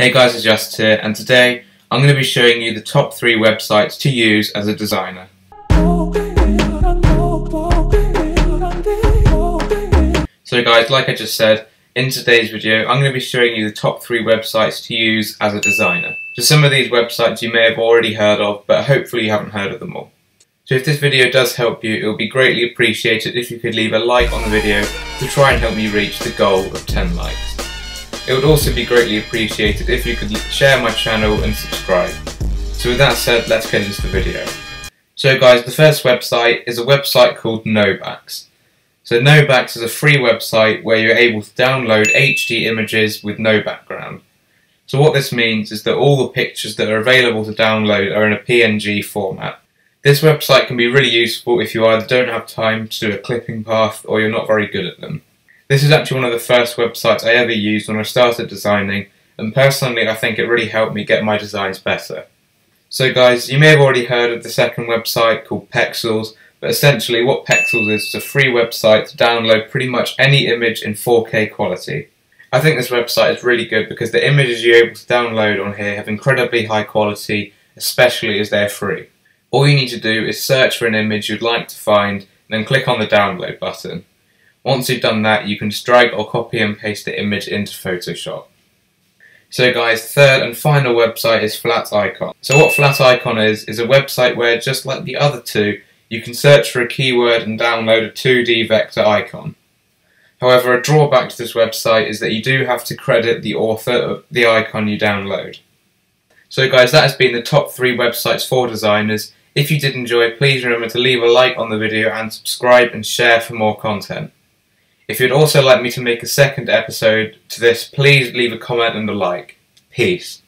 Hey guys, it's Ajustz here, and today I'm going to be showing you the top 3 websites to use as a designer. So guys, like I just said, in today's video I'm going to be showing you the top 3 websites to use as a designer. So some of these websites you may have already heard of, but hopefully you haven't heard of them all. So if this video does help you, it would be greatly appreciated if you could leave a like on the video to try and help me reach the goal of 10 likes. It would also be greatly appreciated if you could share my channel and subscribe. So with that said, let's get into the video. So guys, the first website is a website called Nobacks. So Nobacks is a free website where you're able to download HD images with no background. So what this means is that all the pictures that are available to download are in a PNG format. This website can be really useful if you either don't have time to do a clipping path or you're not very good at them. This is actually one of the first websites I ever used when I started designing, and personally I think it really helped me get my designs better. So guys, you may have already heard of the second website called Pexels, but essentially what Pexels is is a free website to download pretty much any image in 4K quality. I think this website is really good because the images you're able to download on here have incredibly high quality, especially as they're free. All you need to do is search for an image you'd like to find, and then click on the download button. Once you've done that, you can just drag or copy and paste the image into Photoshop. So guys, third and final website is Flat Icon. So what Flat Icon is, is a website where, just like the other two, you can search for a keyword and download a 2D vector icon. However, a drawback to this website is that you do have to credit the author of the icon you download. So guys, that has been the top 3 websites for designers. If you did enjoy, please remember to leave a like on the video and subscribe and share for more content. If you'd also like me to make a second episode to this, please leave a comment and a like. Peace.